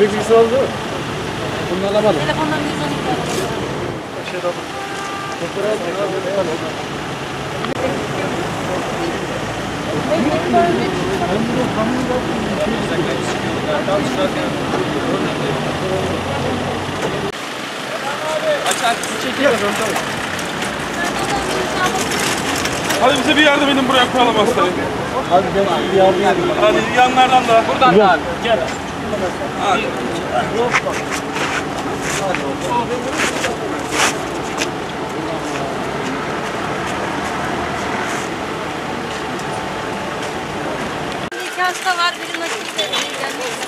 Tüfek bilgisini aldın değil mi? Bunu alamadım. Telefondan 112 aradım. Şey aldım. Doktora aldım. Hadi bize bir yardım edin buraya koyalım hastayı. Hadi ben şimdi bir yardım edeyim. Hadi yanlardan da. Buradan da abi. Gel. Hadi. İki hasta var. Biri gelsin.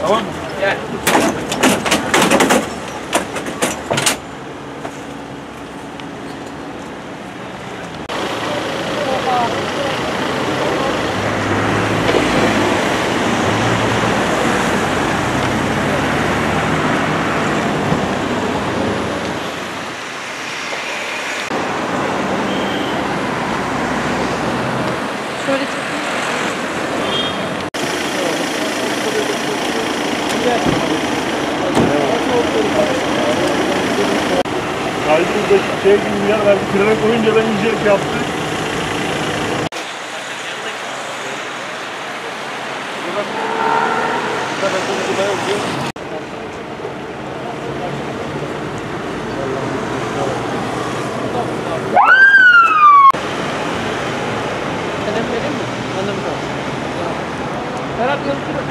Tamam mı? Gel. Kaydımızda şey gibi yer verdi. Trene koyunca ben Ferhat Yıldırım.